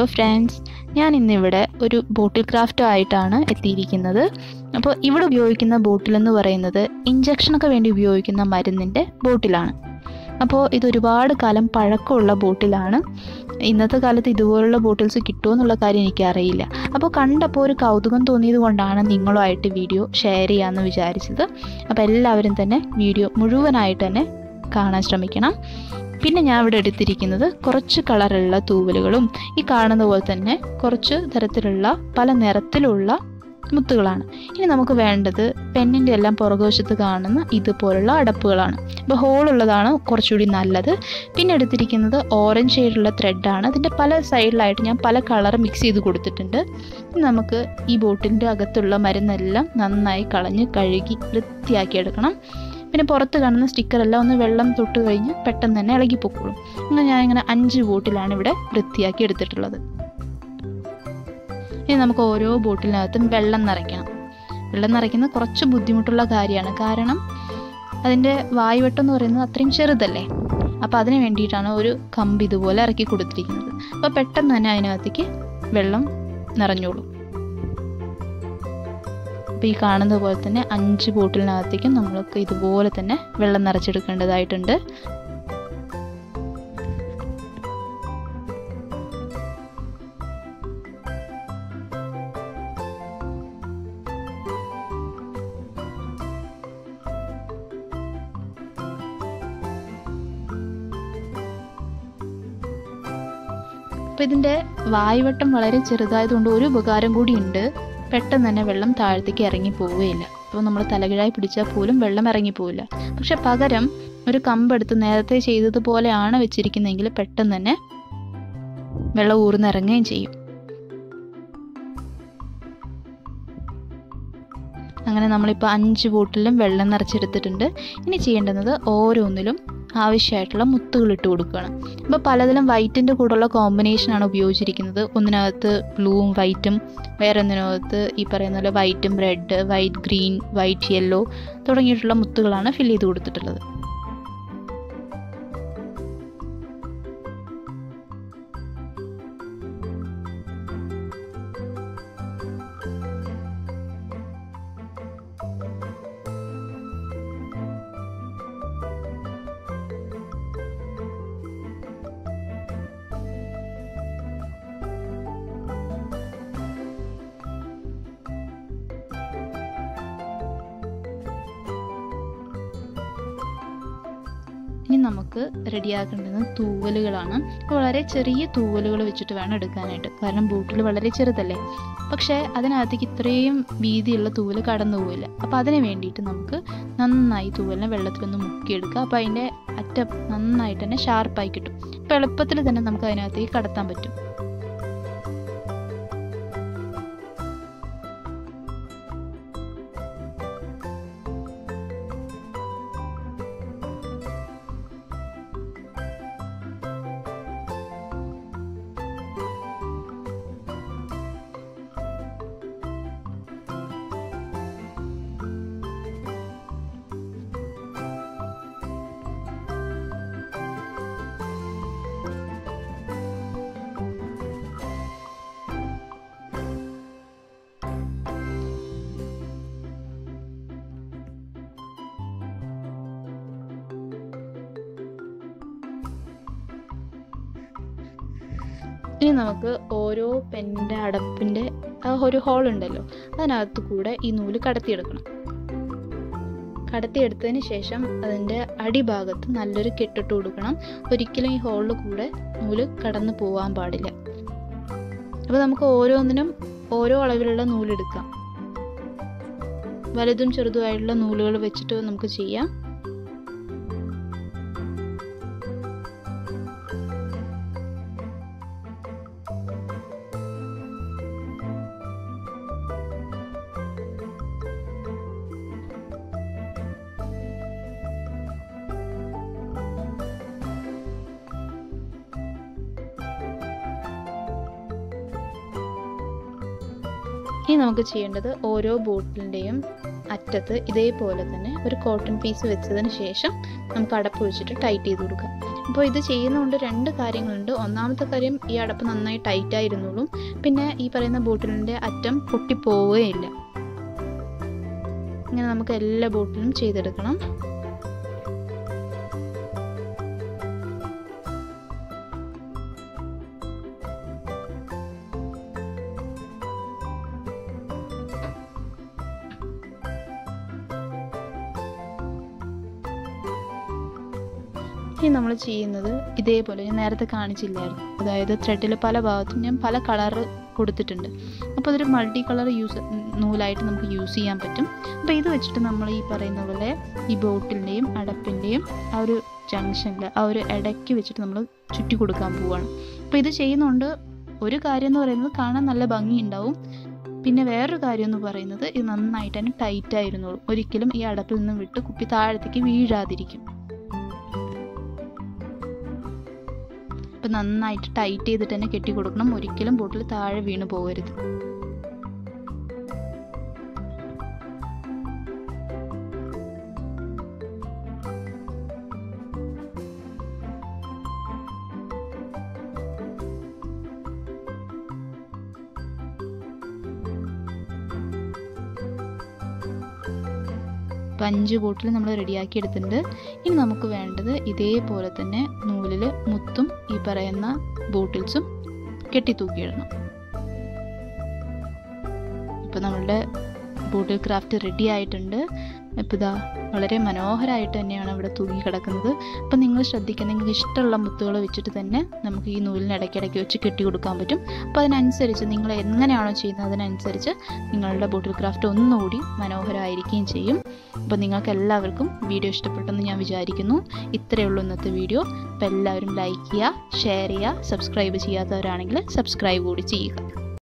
അപ്പോൾ ഫ്രണ്ട്സ് ഞാൻ ഇന്നിവിടെ ഒരു ബോട്ടിൽ ക്രാഫ്റ്റ് ആയിട്ടാണ് എത്തിയിരിക്കുന്നത്. അപ്പോൾ ഇവിടെ ഉപയോഗിക്കുന്ന ബോട്ടിൽ എന്ന് പറയുന്നത് ഇഞ്ചക്ഷനൊക്കെ വേണ്ടി ഉപയോഗിക്കുന്ന മരുന്നിന്റെ ബോട്ടിലാണ്. അപ്പോൾ ഇത് ഒരുപാട് കാലം പഴക്കമുള്ള ബോട്ടിലാണ്. ഇന്നത്തെ കാലത്ത് ഇതുപോലുള്ള ബോട്ടിൽസ് കിട്ടുമോ എന്നുള്ള കാര്യം എനിക്കറിയില്ല. അപ്പോൾ കണ്ടപ്പോൾ ഒരു കൗതുകം തോന്നിയത് കൊണ്ടാണ് നിങ്ങളുമായിട്ട് വീഡിയോ ഷെയർ ചെയ്യാമെന്ന് വിചാരിച്ചത്. അപ്പോൾ എല്ലാവരും തന്നെ വീഡിയോ മുഴുവനായിട്ട് തന്നെ കാണാൻ ശ്രമിക്കണം. പിന്നെ ഞാൻ ഇവിടെ എടുത്തിരിക്കുന്നത് കുറച്ച് കളറുള്ള തൂവലുകളും ഈ കാണുന്ന പോലെ തന്നെ കുറച്ച് തരത്തിലുള്ള പല നിറത്തിലുള്ള മുത്തുകളാണ്. ഇനി നമുക്ക് വേണ്ടത് പെണ്ണിന്റെ എല്ലാം പുറകുവശത്ത് കാണുന്ന ഇതുപോലുള്ള അടപ്പുകളാണ്. അപ്പോൾ ഹോളുള്ളതാണ് കുറച്ചുകൂടി നല്ലത്. പിന്നെ എടുത്തിരിക്കുന്നത് ഓറഞ്ച് ഷെയ്ഡുള്ള ത്രെഡാണ് അതിന്റെ പല സൈഡിലായിട്ട് ഞാൻ പല കളർ മിക്സ് ചെയ്ത് കൊടുത്തിട്ടുണ്ട്. നമുക്ക് ഈ ബോട്ടിന്റെ അകത്തുള്ള മരുന്നെല്ലാം നന്നായി കളഞ്ഞ് കഴുകി വൃത്തിയാക്കി എടുക്കണം. പിന്നെ പുറത്ത് കാണുന്ന സ്റ്റിക്കറെല്ലാം ഒന്ന് വെള്ളം തൊട്ട് കഴിഞ്ഞ് പെട്ടെന്ന് തന്നെ ഇളകി പൊക്കോളും. അങ്ങനെ ഇങ്ങനെ അഞ്ച് ബോട്ടിലാണ് ഇവിടെ വൃത്തിയാക്കി എടുത്തിട്ടുള്ളത്. ഇനി നമുക്ക് ഓരോ ബോട്ടിലിനകത്തും വെള്ളം നിറയ്ക്കണം. വെള്ളം നിറയ്ക്കുന്നത് കുറച്ച് ബുദ്ധിമുട്ടുള്ള കാര്യമാണ്. കാരണം അതിന്റെ വായുവട്ടം എന്ന് പറയുന്നത് അത്രയും ചെറുതല്ലേ? അപ്പോൾ അതിന് വേണ്ടിയിട്ടാണ് ഒരു കമ്പ് ഇതുപോലെ ഇറക്കി കൊടുത്തിരിക്കുന്നത്. അപ്പോൾ പെട്ടെന്ന് തന്നെ അതിനകത്തേക്ക് വെള്ളം നിറഞ്ഞോളും. അപ്പോൾ ഈ കാണുന്ന പോലെ തന്നെ അഞ്ച് ബോട്ടിലിനകത്തേക്കും നമ്മൾക്ക് ഇതുപോലെ തന്നെ വെള്ളം നിറച്ചെടുക്കേണ്ടതായിട്ടുണ്ട്. അപ്പോൾ ഇതിന്റെ വായുവട്ടം വളരെ ചെറുതായതുകൊണ്ട് ഒരു ഉപകാരം കൂടിയുണ്ട്. പെട്ടെന്ന് തന്നെ വെള്ളം താഴത്തേക്ക് ഇറങ്ങി പോവുകയില്ല. അപ്പോൾ നമ്മൾ തലകിഴായി പിടിച്ചാൽ പോലും വെള്ളം ഇറങ്ങി പോവില്ല. പക്ഷെ പകരം ഒരു കമ്പെടുത്ത് നേരത്തെ ചെയ്തതുപോലെയാണ് വെച്ചിരിക്കുന്നതെങ്കിൽ പെട്ടെന്ന് തന്നെ വെള്ളം ഊർന്നിറങ്ങുകയും ചെയ്യും. അങ്ങനെ നമ്മളിപ്പോൾ അഞ്ച് ബോട്ടിലും വെള്ളം നിറച്ചെടുത്തിട്ടുണ്ട്. ഇനി ചെയ്യേണ്ടുന്നത് ഓരോന്നിലും ആവശ്യമായിട്ടുള്ള മുത്തുകൾ ഇട്ട് കൊടുക്കുകയാണ്. അപ്പോൾ പലതിലും വൈറ്റിന്റെ കൂടെയുള്ള കോമ്പിനേഷനാണ് ഉപയോഗിച്ചിരിക്കുന്നത്. ഒന്നിനകത്ത് ബ്ലൂവും വൈറ്റും വേറെ ഒന്നിനകത്ത് ഈ പറയുന്ന പോലെ വൈറ്റും red white green white yellow തുടങ്ങിയിട്ടുള്ള മുത്തുകളാണ് ഫില്ല് ചെയ്ത് കൊടുത്തിട്ടുള്ളത്. ഇനി നമുക്ക് റെഡിയാക്കേണ്ടത് തൂവലുകളാണ്. വളരെ ചെറിയ തൂവലുകൾ വെച്ചിട്ട് വേണം എടുക്കാനായിട്ട്. കാരണം ബൂട്ടിൽ വളരെ ചെറുതല്ലേ. പക്ഷേ അതിനകത്തേക്ക് ഇത്രയും വീതിയുള്ള തൂവൽ കടന്നു പോവില്ല. അപ്പോൾ അതിന് വേണ്ടിയിട്ട് നമുക്ക് നന്നായി തൂവലിനെ വെള്ളത്തിലൊന്ന് മുക്കിയെടുക്കുക അപ്പോൾ അതിന്റെ അറ്റം നന്നായിട്ട് തന്നെ ഷാർപ്പായി കിട്ടും. അപ്പോൾ എളുപ്പത്തിൽ തന്നെ നമുക്ക് അതിനകത്തേക്ക് കടത്താൻ പറ്റും. ഇനി നമുക്ക് ഓരോ പെന്റെ അടപ്പിന്റെ ഒരു ഹോൾ ഉണ്ടല്ലോ അതിനകത്ത് കൂടെ ഈ നൂൽ കടത്തിയെടുക്കണം. കടത്തിയെടുത്തതിന് ശേഷം അതിന്റെ അടിഭാഗത്ത് നല്ലൊരു കെട്ടിട്ട് കൊടുക്കണം. ഒരിക്കലും ഈ ഹോളിൽ കൂടെ നൂൽ കടന്നു പോകാൻ പാടില്ല. അപ്പോൾ നമുക്ക് ഓരോന്നിനും ഓരോ അളവിലുള്ള നൂലെടുക്കാം വലുതും ചെറുതുമായിട്ടുള്ള നൂലുകൾ വെച്ചിട്ട് നമുക്ക് ചെയ്യാം. ഇനി നമുക്ക് ചെയ്യേണ്ടത് ഓരോ ബോട്ടിലിന്റെയും അറ്റത്ത് ഇതേപോലെ തന്നെ ഒരു കോട്ടൺ പീസ് വെച്ചതിന് ശേഷം നമുക്ക് അടപ്പ് വെച്ചിട്ട് ടൈറ്റ് ചെയ്ത് കൊടുക്കാം അപ്പോൾ ഇത് ചെയ്യുന്നതുകൊണ്ട് രണ്ട് കാര്യങ്ങളുണ്ട്. ഒന്നാമത്തെ കാര്യം ഈ അടപ്പ് നന്നായി ടൈറ്റ് ആയിരുന്നുള്ളൂ. പിന്നെ ഈ പറയുന്ന ബോട്ടിലിന്റെ അറ്റം പൊട്ടിപ്പോവുകയില്ല. ഇങ്ങനെ നമുക്ക് എല്ലാ ബോട്ടിലും ചെയ്തെടുക്കണം. ഇനി നമ്മൾ ചെയ്യുന്നത്. ഇതേപോലെ ഞാൻ നേരത്തെ കാണിച്ചില്ലായിരുന്നു. അതായത് ത്രെഡിൽ പല ഭാഗത്തും ഞാൻ പല കളർ കൊടുത്തിട്ടുണ്ട്. അപ്പോൾ അതൊരു മൾട്ടി കളർ യൂസ് നൂലായിട്ട് നമുക്ക് യൂസ് ചെയ്യാൻ പറ്റും. അപ്പോൾ ഇത് വെച്ചിട്ട് നമ്മൾ ഈ പറയുന്ന പോലെ ഈ ബോട്ടിന്റെയും അടപ്പിന്റെയും ആ ഒരു ജംഗ്ഷനിൽ ആ ഒരു ഇടയ്ക്ക് വെച്ചിട്ട് നമ്മൾ ചുറ്റി കൊടുക്കാൻ പോവുകയാണ് അപ്പോൾ ഇത് ചെയ്യുന്നതുകൊണ്ട് ഒരു കാര്യം എന്ന് പറയുന്നത് കാണാൻ നല്ല ഭംഗിയുണ്ടാവും. പിന്നെ വേറൊരു കാര്യം എന്ന് പറയുന്നത് ഇത് നന്നായിട്ട് തന്നെ ടൈറ്റ് ആയിരുന്നുള്ളൂ ഒരിക്കലും ഈ അടപ്പിൽ നിന്നും വിട്ട് കുപ്പി താഴത്തേക്ക് വീഴാതിരിക്കും. അപ്പം നന്നായിട്ട് ടൈറ്റ് ചെയ്തിട്ട് തന്നെ കെട്ടി കൊടുക്കണം ഒരിക്കലും ബോട്ടിൽ താഴെ വീണ് പോകരുത്. അപ്പം അഞ്ച് ബോട്ടിൽ നമ്മൾ റെഡിയാക്കി എടുത്തിട്ടുണ്ട്. ഇനി നമുക്ക് വേണ്ടത് ഇതേപോലെ തന്നെ നൂലിൽ മുത്തും ഈ പറയുന്ന ബോട്ടിൽസും കെട്ടിത്തൂക്കിയിടണം. ഇപ്പം നമ്മളുടെ ബോട്ടിൽ ക്രാഫ്റ്റ് റെഡി ആയിട്ടുണ്ട്. ഇപ്പോൾ ഇതാ വളരെ മനോഹരമായിട്ട് തന്നെയാണ് ഇവിടെ തൂങ്ങി കിടക്കുന്നത്. അപ്പം നിങ്ങൾ ശ്രദ്ധിക്കുക നിങ്ങൾക്ക് ഇഷ്ടമുള്ള മുത്തുകൾ വെച്ചിട്ട് തന്നെ നമുക്ക് ഈ നൂലിന് ഇടയ്ക്കിടയ്ക്ക് വെച്ച് കെട്ടി കൊടുക്കാൻ പറ്റും. അപ്പോൾ അതിനനുസരിച്ച് നിങ്ങൾ എങ്ങനെയാണോ ചെയ്യുന്നത് അതിനനുസരിച്ച് നിങ്ങളുടെ ബോട്ടിൽ ക്രാഫ്റ്റ് ഒന്നുകൂടി മനോഹരമായിരിക്കുകയും ചെയ്യും. അപ്പോൾ നിങ്ങൾക്ക് എല്ലാവർക്കും വീഡിയോ ഇഷ്ടപ്പെട്ടെന്ന് ഞാൻ വിചാരിക്കുന്നു. ഇത്രയേ ഉള്ളൂ ഇന്നത്തെ വീഡിയോ. അപ്പോൾ എല്ലാവരും ലൈക്ക് ചെയ്യുക ഷെയർ ചെയ്യുക സബ്സ്ക്രൈബ് ചെയ്യാത്തവരാണെങ്കിൽ സബ്സ്ക്രൈബ് കൂടി ചെയ്യുക.